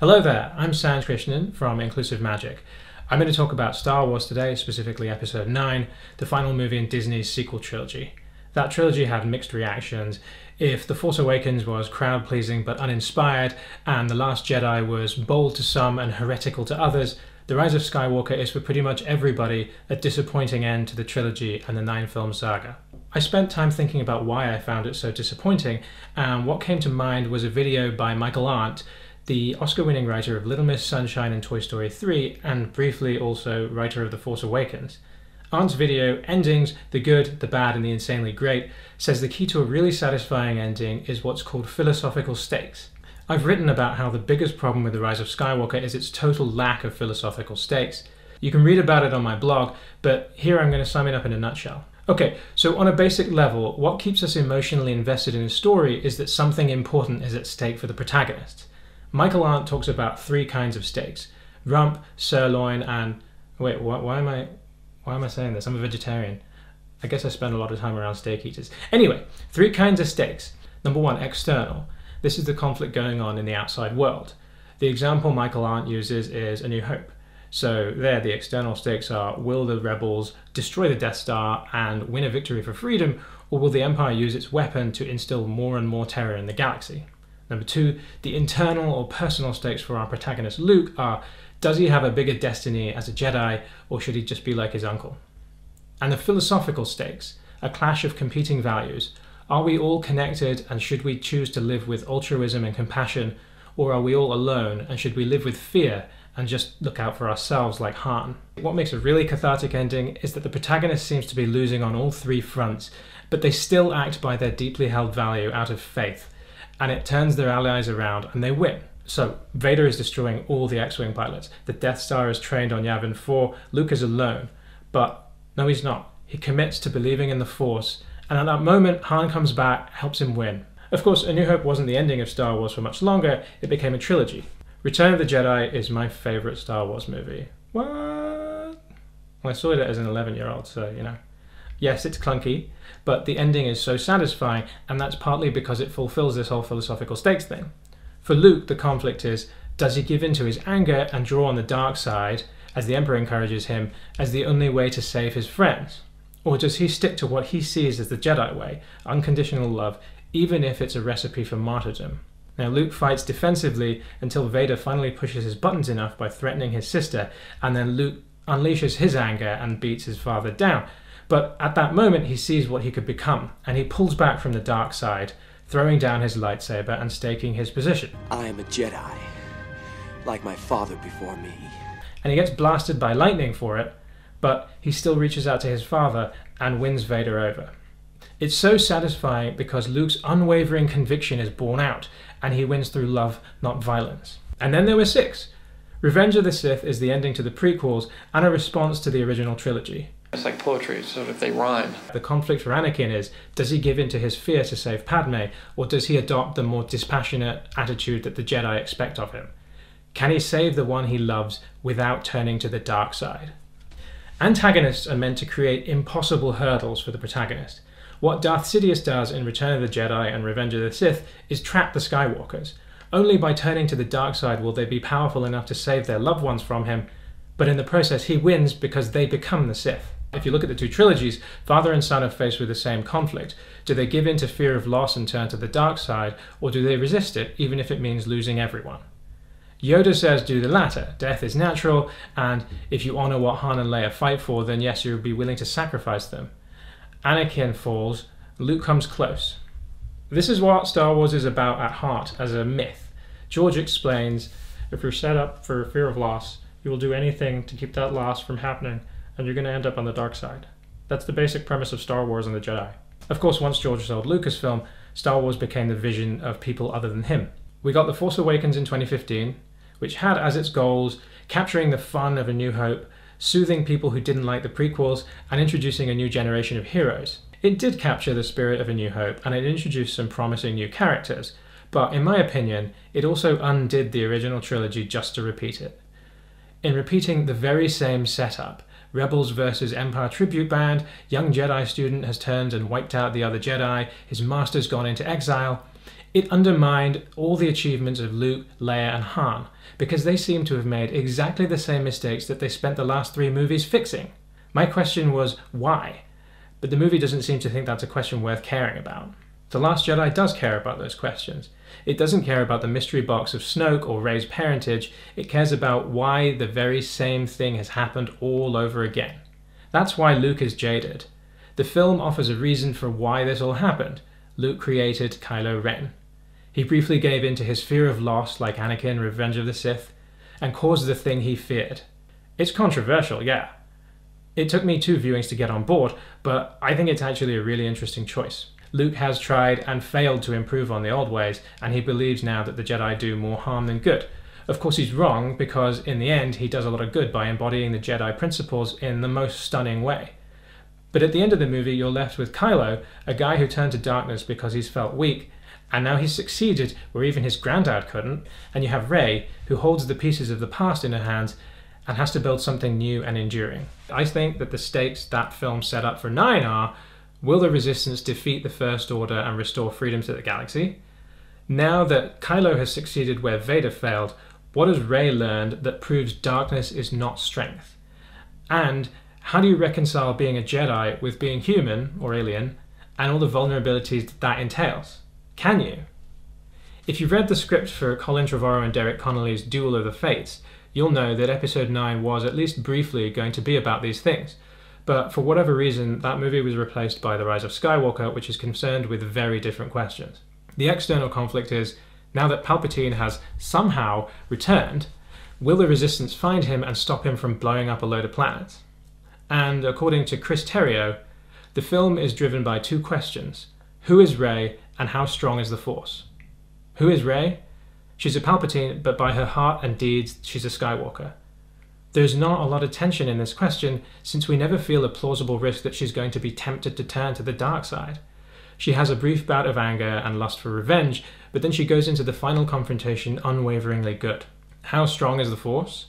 Hello there, I'm Sanj Krishnan from Inclusive Magic. I'm going to talk about Star Wars today, specifically Episode 9, the final movie in Disney's sequel trilogy. That trilogy had mixed reactions. If The Force Awakens was crowd pleasing but uninspired, and The Last Jedi was bold to some and heretical to others, The Rise of Skywalker is for pretty much everybody a disappointing end to the trilogy and the nine film saga. I spent time thinking about why I found it so disappointing, and what came to mind was a video by Michael Arndt the Oscar winning writer of Little Miss Sunshine and Toy Story 3, and briefly also writer of The Force Awakens. Arndt's video, Endings, The Good, the Bad, and the Insanely Great, says the key to a really satisfying ending is what's called philosophical stakes. I've written about how the biggest problem with The Rise of Skywalker is its total lack of philosophical stakes. You can read about it on my blog, but here I'm going to sum it up in a nutshell. Okay, so on a basic level, what keeps us emotionally invested in a story is that something important is at stake for the protagonist. Michael Arndt talks about three kinds of steaks: rump, sirloin, and wait, why, why am I why am I saying this? I'm a vegetarian. I guess I spend a lot of time around steak eaters. Anyway, three kinds of steaks. Number one, external. This is the conflict going on in the outside world. The example Michael Arndt uses is A New Hope. So there, the external stakes are: will the rebels destroy the Death Star and win a victory for freedom, or will the Empire use its weapon to instill more and more terror in the galaxy? Number two, the internal or personal stakes for our protagonist Luke are does he have a bigger destiny as a Jedi, or should he just be like his uncle? And the philosophical stakes, a clash of competing values. Are we all connected, and should we choose to live with altruism and compassion, or are we all alone, and should we live with fear and just look out for ourselves like Han? What makes a really cathartic ending is that the protagonist seems to be losing on all three fronts, but they still act by their deeply held value out of faith and it turns their allies around and they win. So Vader is destroying all the X-wing pilots. The Death Star is trained on Yavin 4. Luke is alone, but no, he's not. He commits to believing in the Force, and at that moment, Han comes back, helps him win. Of course, A New Hope wasn't the ending of Star Wars for much longer. It became a trilogy. Return of the Jedi is my favorite Star Wars movie. What? Well, I saw it as an 11-year-old, so you know. Yes, it's clunky, but the ending is so satisfying, and that's partly because it fulfills this whole philosophical stakes thing. For Luke, the conflict is does he give in to his anger and draw on the dark side, as the Emperor encourages him, as the only way to save his friends? Or does he stick to what he sees as the Jedi way, unconditional love, even if it's a recipe for martyrdom? Now, Luke fights defensively until Vader finally pushes his buttons enough by threatening his sister, and then Luke unleashes his anger and beats his father down. But at that moment, he sees what he could become, and he pulls back from the dark side, throwing down his lightsaber and staking his position. I am a Jedi, like my father before me. And he gets blasted by lightning for it, but he still reaches out to his father and wins Vader over. It's so satisfying because Luke's unwavering conviction is borne out, and he wins through love, not violence. And then there were six. Revenge of the Sith is the ending to the prequels and a response to the original trilogy. It's like poetry, sort of they rhyme. The conflict for Anakin is does he give in to his fear to save Padme, or does he adopt the more dispassionate attitude that the Jedi expect of him? Can he save the one he loves without turning to the dark side? Antagonists are meant to create impossible hurdles for the protagonist. What Darth Sidious does in Return of the Jedi and Revenge of the Sith is trap the Skywalkers. Only by turning to the dark side will they be powerful enough to save their loved ones from him, but in the process, he wins because they become the Sith. If you look at the two trilogies, father and son are faced with the same conflict. Do they give in to fear of loss and turn to the dark side, or do they resist it, even if it means losing everyone? Yoda says do the latter. Death is natural, and if you honor what Han and Leia fight for, then yes, you'll be willing to sacrifice them. Anakin falls, Luke comes close. This is what Star Wars is about at heart as a myth. George explains if you're set up for fear of loss, you will do anything to keep that loss from happening and you're going to end up on the dark side. That's the basic premise of Star Wars and the Jedi. Of course, once George sold Lucasfilm, Star Wars became the vision of people other than him. We got The Force Awakens in 2015, which had as its goals capturing the fun of A New Hope, soothing people who didn't like the prequels, and introducing a new generation of heroes. It did capture the spirit of A New Hope, and it introduced some promising new characters, but in my opinion, it also undid the original trilogy just to repeat it. In repeating the very same setup, Rebels versus Empire tribute band, young Jedi student has turned and wiped out the other Jedi, his master's gone into exile. It undermined all the achievements of Luke, Leia, and Han because they seem to have made exactly the same mistakes that they spent the last three movies fixing. My question was, why? But the movie doesn't seem to think that's a question worth caring about. The Last Jedi does care about those questions. It doesn't care about the mystery box of Snoke or Rey's parentage, it cares about why the very same thing has happened all over again. That's why Luke is jaded. The film offers a reason for why this all happened. Luke created Kylo Ren. He briefly gave in to his fear of loss, like Anakin, Revenge of the Sith, and caused the thing he feared. It's controversial, yeah. It took me two viewings to get on board, but I think it's actually a really interesting choice. Luke has tried and failed to improve on the old ways, and he believes now that the Jedi do more harm than good. Of course, he's wrong because in the end, he does a lot of good by embodying the Jedi principles in the most stunning way. But at the end of the movie, you're left with Kylo, a guy who turned to darkness because he's felt weak, and now he's succeeded where even his granddad couldn't. And you have Rey, who holds the pieces of the past in her hands and has to build something new and enduring. I think that the stakes that film set up for 9 are will the Resistance defeat the First Order and restore freedom to the galaxy? Now that Kylo has succeeded where Vader failed, what has Rey learned that proves darkness is not strength? And how do you reconcile being a Jedi with being human or alien and all the vulnerabilities that, that entails? Can you? If you've read the script for Colin Trevorrow and Derek Connolly's Duel of the Fates, you'll know that episode 9 was at least briefly going to be about these things. But for whatever reason, that movie was replaced by The Rise of Skywalker, which is concerned with very different questions. The external conflict is now that Palpatine has somehow returned, will the Resistance find him and stop him from blowing up a load of planets? And according to Chris Terrio, the film is driven by two questions Who is Rey and how strong is the Force? Who is Rey? She's a Palpatine, but by her heart and deeds, she's a Skywalker. There's not a lot of tension in this question, since we never feel a plausible risk that she's going to be tempted to turn to the dark side. She has a brief bout of anger and lust for revenge, but then she goes into the final confrontation unwaveringly good. How strong is the Force?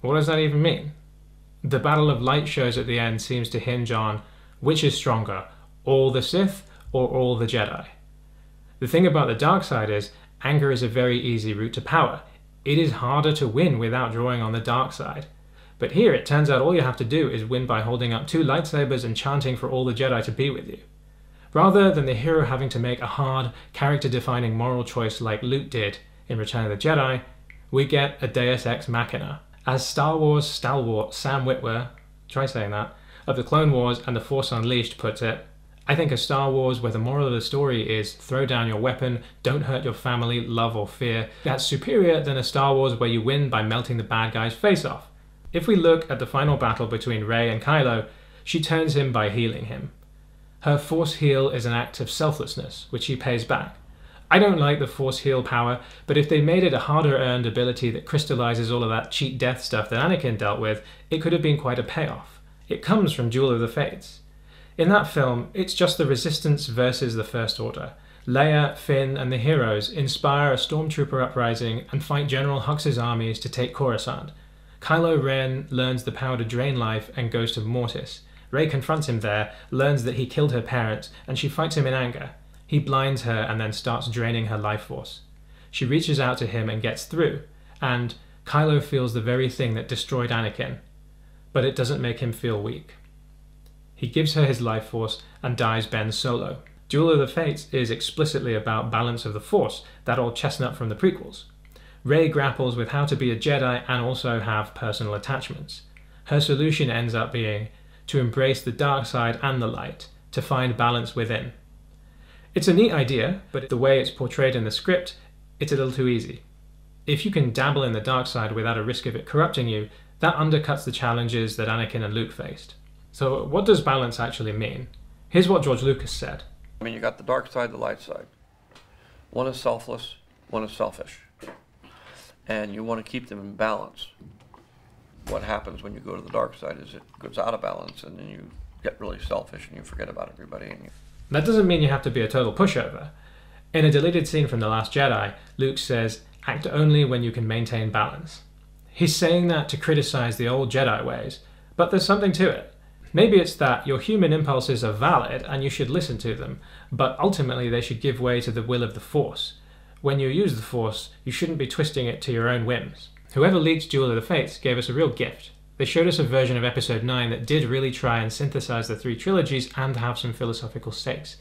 What does that even mean? The Battle of Light shows at the end seems to hinge on which is stronger, all the Sith or all the Jedi. The thing about the dark side is, anger is a very easy route to power. It is harder to win without drawing on the dark side. But here it turns out all you have to do is win by holding up two lightsabers and chanting for all the Jedi to be with you. Rather than the hero having to make a hard, character defining moral choice like Luke did in Return of the Jedi, we get a Deus Ex Machina. As Star Wars stalwart Sam Witwer, try saying that, of the Clone Wars and the Force Unleashed puts it, I think a Star Wars where the moral of the story is throw down your weapon, don't hurt your family, love or fear, that's superior than a Star Wars where you win by melting the bad guy's face off. If we look at the final battle between Rey and Kylo, she turns him by healing him. Her force heal is an act of selflessness, which he pays back. I don't like the force heal power, but if they made it a harder earned ability that crystallizes all of that cheat death stuff that Anakin dealt with, it could have been quite a payoff. It comes from Duel of the Fates. In that film, it's just the Resistance versus the First Order. Leia, Finn, and the heroes inspire a stormtrooper uprising and fight General Hux's armies to take Coruscant. Kylo Ren learns the power to drain life and goes to Mortis. Rey confronts him there, learns that he killed her parents, and she fights him in anger. He blinds her and then starts draining her life force. She reaches out to him and gets through, and Kylo feels the very thing that destroyed Anakin, but it doesn't make him feel weak. He gives her his life force and dies Ben Solo. Duel of the Fates is explicitly about balance of the Force, that old chestnut from the prequels. Rey grapples with how to be a Jedi and also have personal attachments. Her solution ends up being to embrace the dark side and the light, to find balance within. It's a neat idea, but the way it's portrayed in the script, it's a little too easy. If you can dabble in the dark side without a risk of it corrupting you, that undercuts the challenges that Anakin and Luke faced. So, what does balance actually mean? Here's what George Lucas said. I mean, you got the dark side, the light side. One is selfless, one is selfish. And you want to keep them in balance. What happens when you go to the dark side is it goes out of balance and then you get really selfish and you forget about everybody. And you... That doesn't mean you have to be a total pushover. In a deleted scene from The Last Jedi, Luke says, act only when you can maintain balance. He's saying that to criticize the old Jedi ways, but there's something to it Maybe it's that your human impulses are valid and you should listen to them, but ultimately they should give way to the will of the Force. When you use the Force, you shouldn't be twisting it to your own whims. Whoever leaked Duel of the Fates gave us a real gift. They showed us a version of Episode 9 that did really try and synthesize the three trilogies and have some philosophical stakes.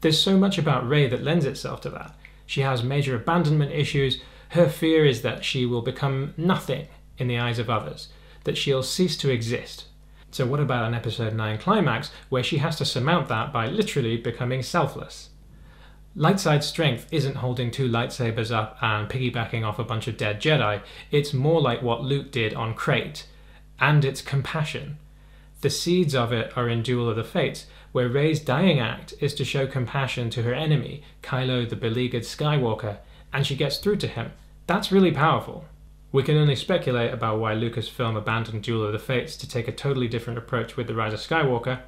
There's so much about Rey that lends itself to that. She has major abandonment issues. Her fear is that she will become nothing in the eyes of others, that she'll cease to exist. So, what about an episode 9 climax where she has to surmount that by literally becoming selfless? Lightside strength isn't holding two lightsabers up and piggybacking off a bunch of dead Jedi, it's more like what Luke did on Crait, and it's compassion. The seeds of it are in Duel of the Fates, where Rey's dying act is to show compassion to her enemy, Kylo the beleaguered Skywalker, and she gets through to him. That's really powerful. We can only speculate about why Lucasfilm abandoned Duel of the Fates to take a totally different approach with The Rise of Skywalker.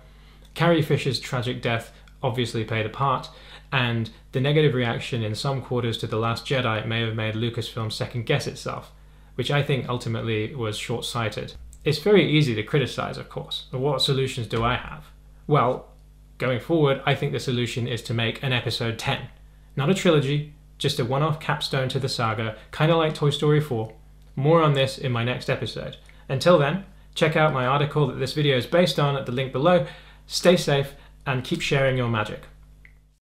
Carrie Fisher's tragic death obviously played a part, and the negative reaction in some quarters to The Last Jedi may have made Lucasfilm second guess itself, which I think ultimately was short sighted. It's very easy to criticize, of course, but what solutions do I have? Well, going forward, I think the solution is to make an episode 10. Not a trilogy, just a one off capstone to the saga, kind of like Toy Story 4 more on this in my next episode. Until then, check out my article that this video is based on at the link below. Stay safe and keep sharing your magic.